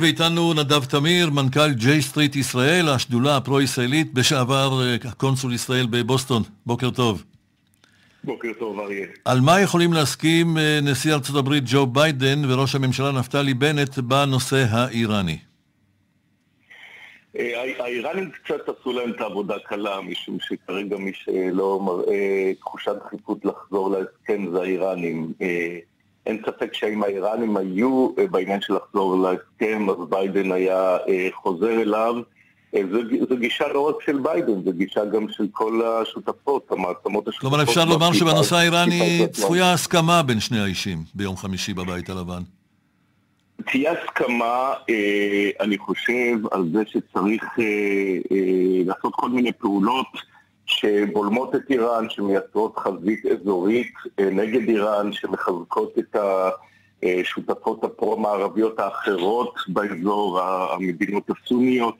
ואיתנו נדב תמיר, מנכ"ל ג'יי סטריט ישראל, השדולה הפרו-ישראלית, בשעבר קונסול ישראל בבוסטון. בוקר טוב. בוקר טוב, אריה. על מה יכולים להסכים נשיא ארצות הברית ג'ו ביידן וראש הממשלה נפתלי בנט בנושא האיראני? האיראנים קצת עשו להם את העבודה קלה, משום שכרגע מי שלא מראה תחושת דחיפות לחזור להסכם זה האיראנים. אין ספק שאם האיראנים היו בעניין של לחזור להסכם, אז ביידן היה חוזר אליו. זו גישה לא רק של ביידן, זו גישה גם של כל השותפות, המעצמות השותפות. כלומר, אפשר לומר שבנושא האיראני צפויה הסכמה בין שני האישים ביום חמישי בבית הלבן. תהיה הסכמה, אני חושב, על זה שצריך לעשות כל מיני פעולות שבולמות את איראן, שמייצרות חזית אזורית נגד איראן, שמחזקות את השותפות הפרו-מערביות האחרות באזור, המדינות הסוניות.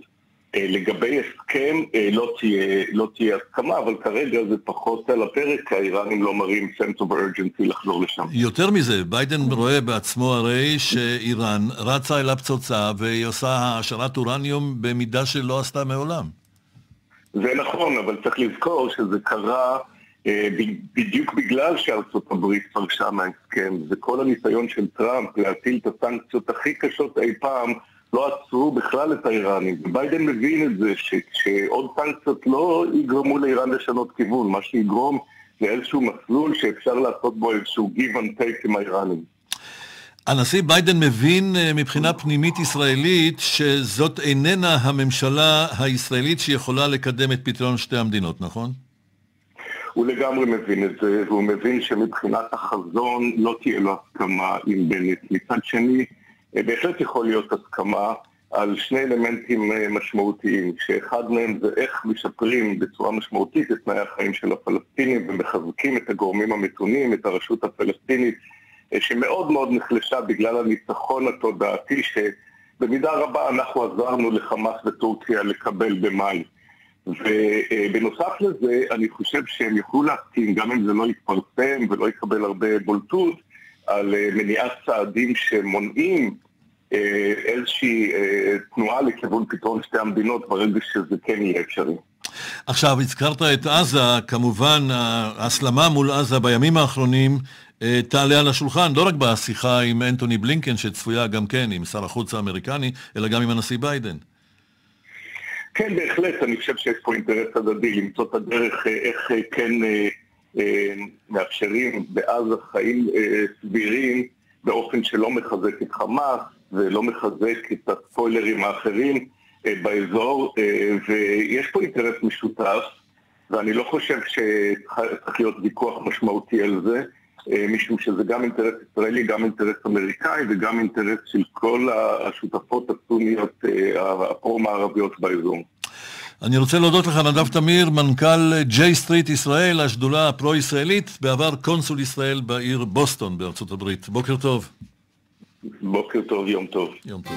לגבי הסכם לא תהיה, לא תהיה הסכמה, אבל כרגע זה פחות על הפרק, האיראנים לא מראים sense of urgency לחזור לשם. יותר מזה, ביידן רואה בעצמו הרי שאיראן רצה אל הפצצה והיא עושה העשרת אורניום במידה שלא עשתה מעולם. זה נכון, אבל צריך לזכור שזה קרה אה, בדיוק בגלל שארצות הברית פרשה מההסכם. זה כל הניסיון של טראמפ להטיל את הסנקציות הכי קשות אי פעם, לא עצרו בכלל את האיראנים. ביידן מבין את זה, שעוד סנקציות לא יגרמו לאיראן לשנות כיוון, מה שיגרום לאיזשהו מסלול שאפשר לעשות בו איזשהו give and take עם האיראנים. הנשיא ביידן מבין מבחינה פנימית ישראלית שזאת איננה הממשלה הישראלית שיכולה לקדם את פתרון שתי המדינות, נכון? הוא לגמרי מבין את זה, והוא מבין שמבחינת החזון לא תהיה לו הסכמה עם בנט. מצד שני, בהחלט יכול להיות הסכמה על שני אלמנטים משמעותיים, שאחד מהם זה איך משפרים בצורה משמעותית את תנאי החיים של הפלסטינים ומחזקים את הגורמים המתונים, את הרשות הפלסטינית, שמאוד מאוד נחלשה בגלל הניצחון התודעתי שבמידה רבה אנחנו עזרנו לחמאס וטורקיה לקבל במאי. ובנוסף לזה, אני חושב שהם יוכלו להסכים, גם אם זה לא יתפרסם ולא יקבל הרבה בולטות, על מניעת צעדים שמונעים איזושהי תנועה לכיוון פתרון שתי המדינות ברגע שזה כן יהיה אפשרי. עכשיו, הזכרת את עזה, כמובן ההסלמה מול עזה בימים האחרונים תעלה על השולחן, לא רק בשיחה עם אנטוני בלינקן, שצפויה גם כן עם שר החוץ האמריקני, אלא גם עם הנשיא ביידן. כן, בהחלט, אני חושב שיש פה אינטרס הדדי למצוא את הדרך איך כן מאפשרים בעזה חיים סבירים באופן שלא מחזק את חמאס ולא מחזק את הספוילרים האחרים באזור, ויש פה אינטרס משותף, ואני לא חושב שצריך להיות ויכוח משמעותי על זה. משום שזה גם אינטרס ישראלי, גם אינטרס אמריקאי וגם אינטרס של כל השותפות הסוניות הפרו-מערביות באזור. אני רוצה להודות לך, נדב תמיר, מנכ"ל ג'יי סטריט ישראל, השדולה הפרו-ישראלית, בעבר קונסול ישראל בעיר בוסטון בארצות הברית. בוקר טוב. בוקר טוב, יום טוב. יום טוב.